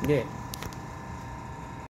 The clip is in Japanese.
で